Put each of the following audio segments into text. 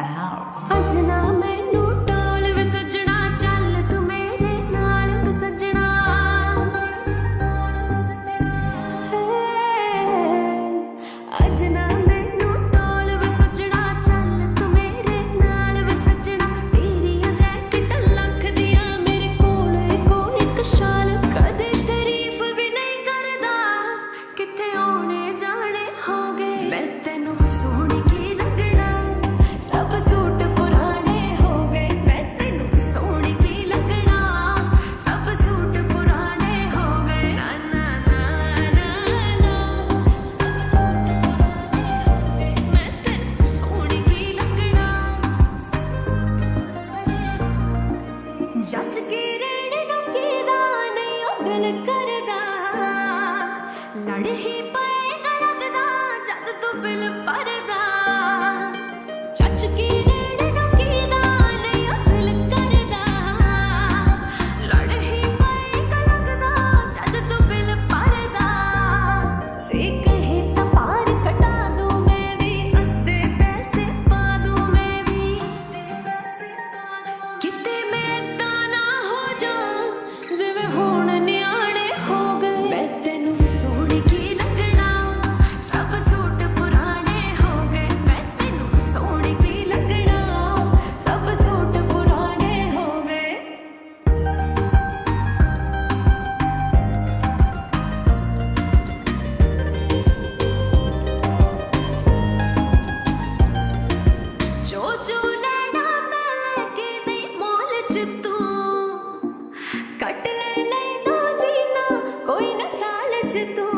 the house. ਸੱਚ ਕਿਰਣ ਨਕੀਦਾ ਨਹੀਂ ਉਹ ਦਿਲ ਕਰਦਾ ਲੜ ਹੀ ਪਏਗਾ ਲੱਗਦਾ ਜਦ ਤੂੰ ਬਿਲ ਪਰਦਾ noche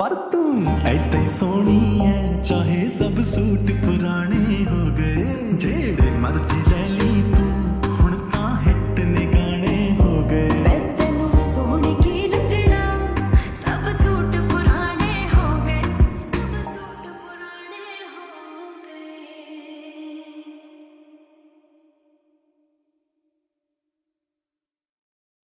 ਪਰ ਤੂੰ ਐਤੇ ਸੋਹਣੀ ਐ ਚਾਹੇ ਸਭ ਸੂਟ ਪੁਰਾਣੇ